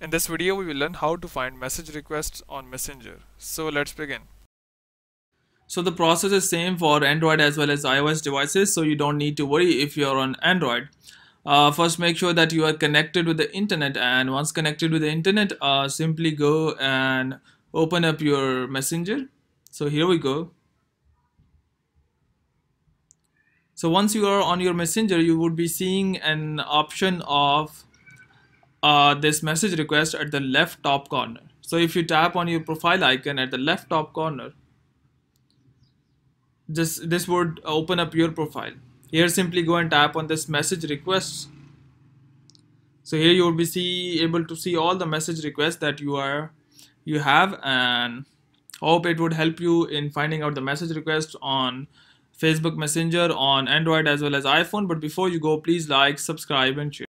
In this video we will learn how to find message requests on Messenger. So let's begin. So the process is same for Android as well as iOS devices so you don't need to worry if you're on Android. Uh, first make sure that you are connected with the internet and once connected with the internet uh, simply go and open up your messenger. So here we go. So once you are on your messenger you would be seeing an option of uh, this message request at the left top corner. So if you tap on your profile icon at the left top corner, this, this would open up your profile. Here simply go and tap on this message requests. So here you will be see, able to see all the message requests that you are you have and hope it would help you in finding out the message requests on Facebook Messenger on Android as well as iPhone. But before you go, please like, subscribe and share.